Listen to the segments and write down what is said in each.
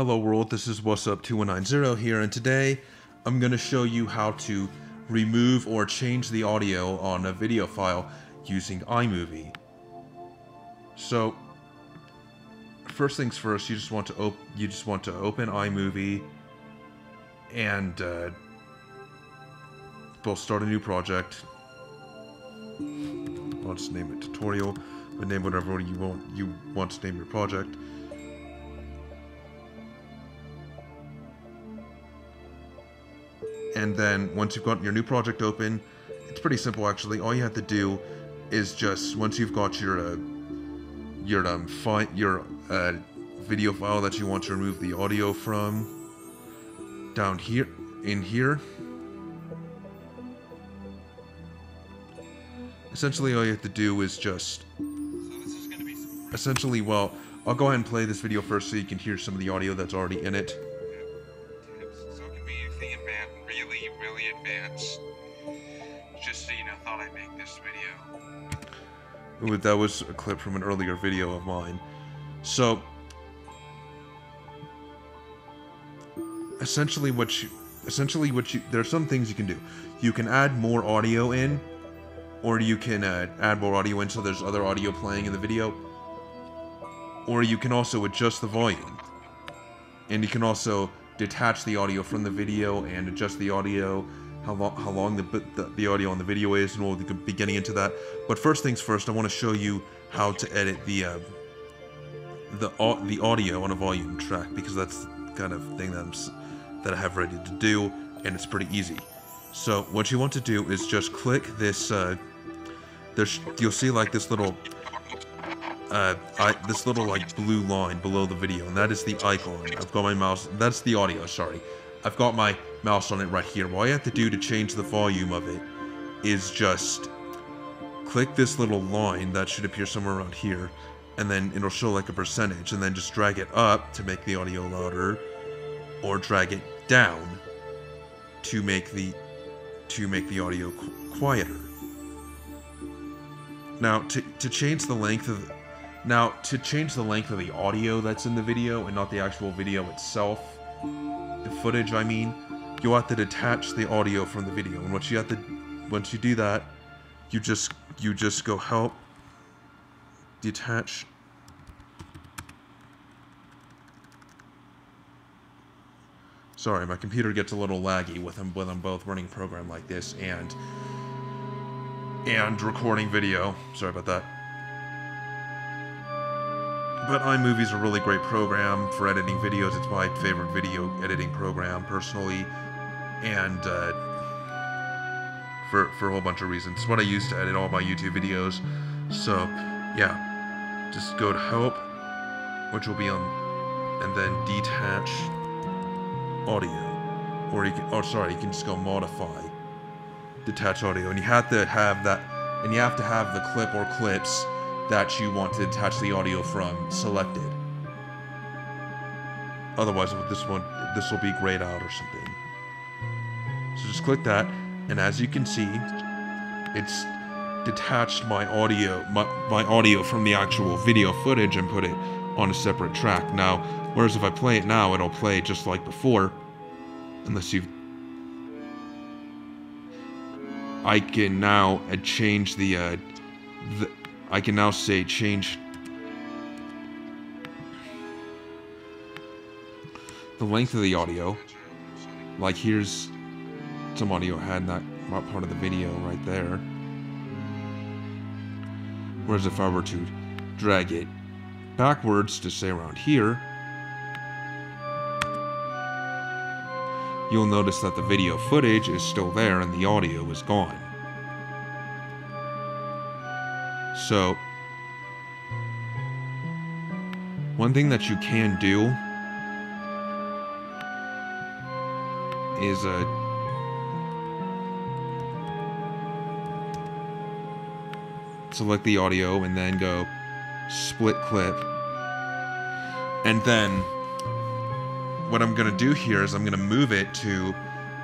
Hello world, this is Wassup2190 here, and today I'm going to show you how to remove or change the audio on a video file using iMovie. So, first things first, you just want to you just want to open iMovie and uh, we'll start a new project. I'll just name it tutorial, but name whatever you want you want to name your project. And then once you've got your new project open, it's pretty simple actually. All you have to do is just once you've got your uh, your um fi your uh, video file that you want to remove the audio from down here in here. Essentially, all you have to do is just essentially well. I'll go ahead and play this video first so you can hear some of the audio that's already in it. That was a clip from an earlier video of mine. So, essentially, what you, essentially what you, there are some things you can do. You can add more audio in, or you can uh, add more audio in so there's other audio playing in the video. Or you can also adjust the volume, and you can also detach the audio from the video and adjust the audio how long how long the, the the audio on the video is and we'll be getting into that but first things first i want to show you how to edit the uh, the the audio on a volume track because that's the kind of thing that I'm that i have ready to do and it's pretty easy so what you want to do is just click this uh there's you'll see like this little uh, I, this little like blue line below the video, and that is the icon. I've got my mouse. That's the audio. Sorry, I've got my mouse on it right here. What I have to do to change the volume of it is just click this little line that should appear somewhere around here, and then it'll show like a percentage, and then just drag it up to make the audio louder, or drag it down to make the to make the audio qu quieter. Now, to, to change the length of now, to change the length of the audio that's in the video and not the actual video itself, the footage I mean, you'll have to detach the audio from the video. And once you have to once you do that, you just you just go help detach Sorry, my computer gets a little laggy with them with them both running a program like this and and recording video. Sorry about that. But iMovie is a really great program for editing videos. It's my favorite video editing program, personally, and uh, for, for a whole bunch of reasons. It's what I use to edit all my YouTube videos. So, yeah, just go to Help, which will be on, and then Detach Audio. Or you can, oh, sorry, you can just go Modify, Detach Audio, and you have to have that, and you have to have the clip or clips that you want to detach the audio from selected. Otherwise, this one, this will be grayed out or something. So just click that, and as you can see, it's detached my audio, my, my audio from the actual video footage and put it on a separate track. Now, whereas if I play it now, it'll play just like before, unless you've I can now uh, change the, uh, the I can now say change the length of the audio. Like here's some audio had that part of the video right there. Whereas if I were to drag it backwards to say around here, you'll notice that the video footage is still there and the audio is gone. So, one thing that you can do is uh, select the audio, and then go split clip. And then what I'm gonna do here is I'm gonna move it to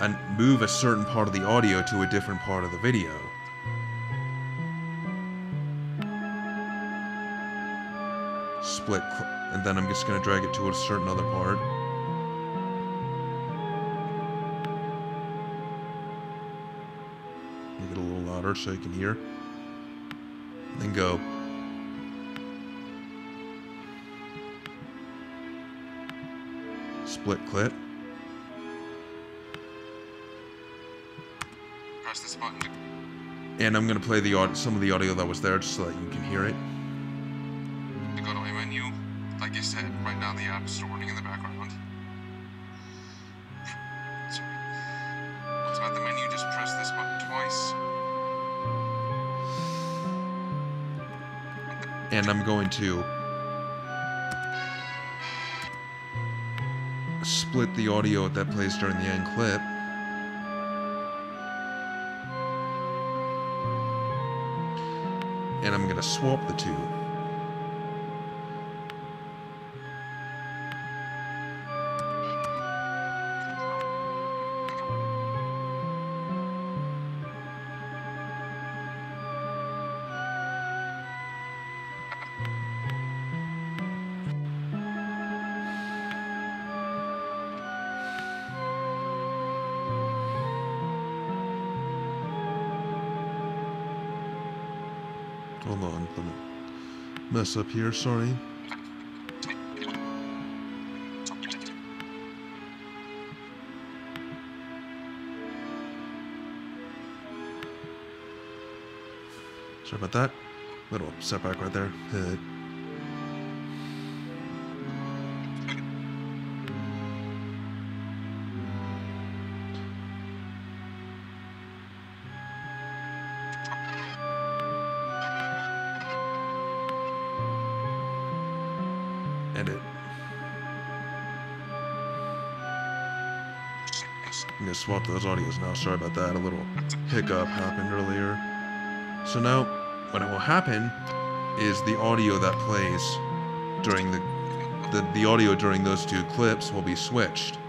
and move a certain part of the audio to a different part of the video. Split and then I'm just gonna drag it to a certain other part. Make it a little louder so you can hear. Then go. Split clip. Press this button And I'm gonna play the some of the audio that was there just so that you can hear it. to go to my menu. Like I said, right now the app's still running in the background. And I'm going to split the audio at that plays during the end clip. And I'm going to swap the two. Hold on, let me mess up here, sorry. Sorry about that. Little setback right there. I'm gonna swap those audios now. Sorry about that. A little hiccup happened earlier. So now, what will happen is the audio that plays during the the, the audio during those two clips will be switched.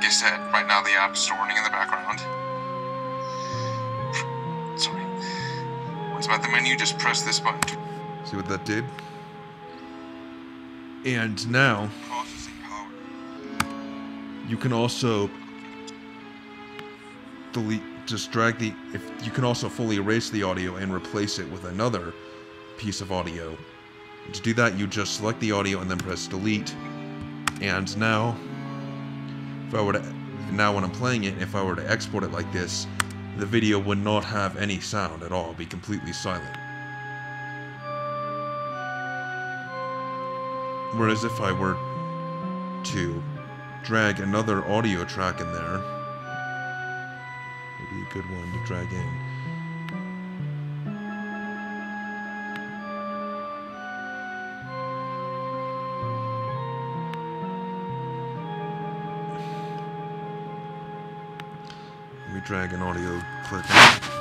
Like I said, right now the app is running in the background. Sorry. Once I'm at the menu, just press this button to See what that did? And now you can also delete just drag the if you can also fully erase the audio and replace it with another piece of audio to do that you just select the audio and then press delete and now if i were to now when i'm playing it if i were to export it like this the video would not have any sound at all be completely silent whereas if i were to drag another audio track in there. Would be a good one to drag in. Let me drag an audio clip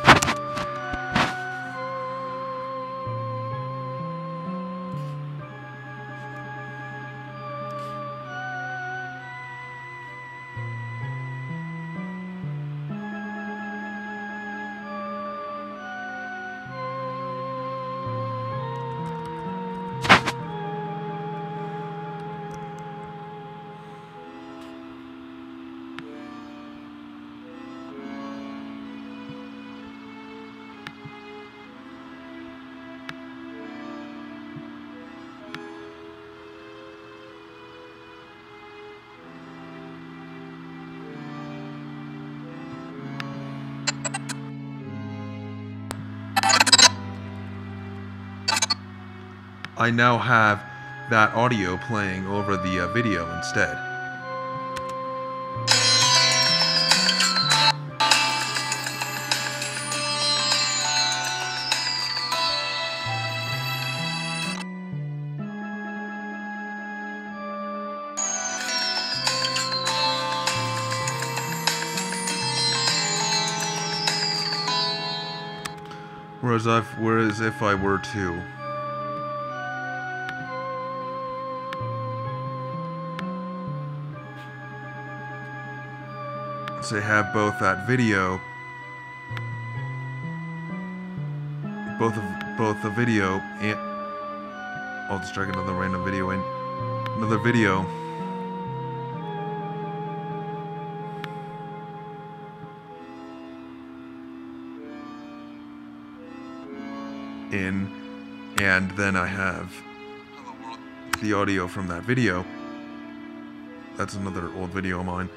I now have that audio playing over the uh, video instead. Whereas, I've, whereas if I were to to have both that video, both of both the video and I'll just drag another random video in, another video. in and then I have the audio from that video that's another old video of mine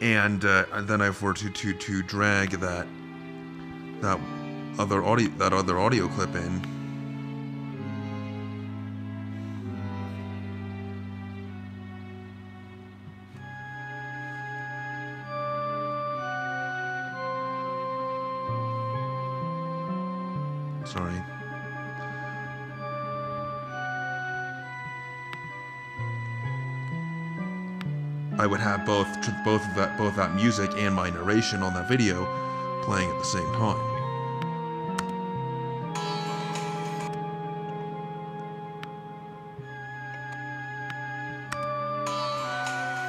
and, uh, then I were to, to to drag that that other audio that other audio clip in. I would have both both that both that music and my narration on that video playing at the same time.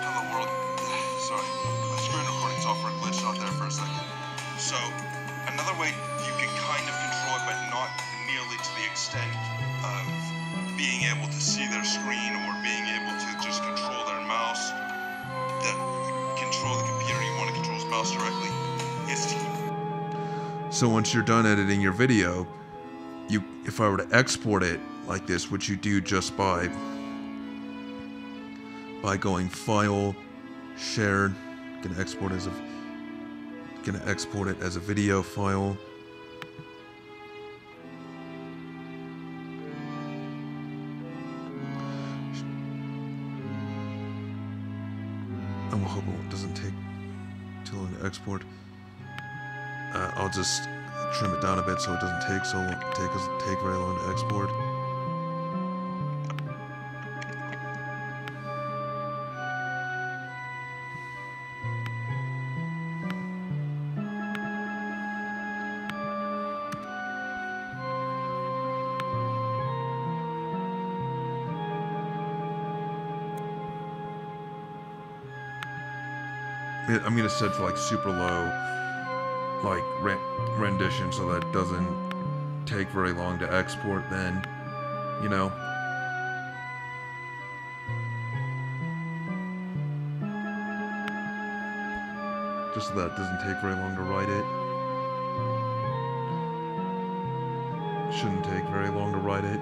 Hello world. Sorry, my screen recording software glitched out there for a second. So, another way you can kind of control it, but not nearly to the extent of being able to see their screen or being mouse directly, to So once you're done editing your video, you if I were to export it like this, which you do just by by going file, share, gonna export as a gonna export it as a video file. And we'll hope it doesn't take long to export. Uh, I'll just trim it down a bit so it doesn't take so take take very long to export. I'm gonna set to like super low, like re- rendition, so that doesn't take very long to export. Then, you know. Just so that doesn't take very long to write it. Shouldn't take very long to write it.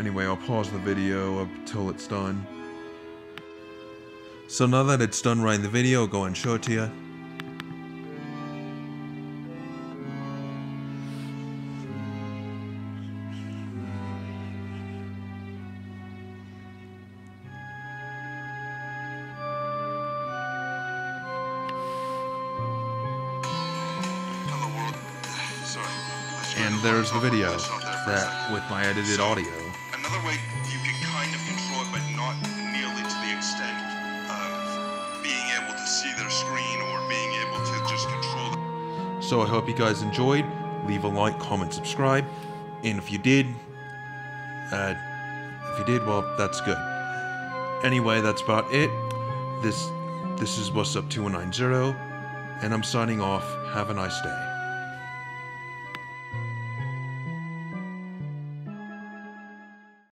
Anyway, I'll pause the video until it's done. So now that it's done writing the video, I'll go and show it to you. Hello world. Sorry. my screen And there's the video glitched out there for a that with my edited audio. Another way you can kind of control it, but not nearly to the extent of being able to see their screen or being able to just control. The- So I hope you guys enjoyed. Leave a like, comment, subscribe, and if you did, uh, if you did, well, that's good. Anyway, that's about it. This this is what's up 290, and I'm signing off. Have a nice day.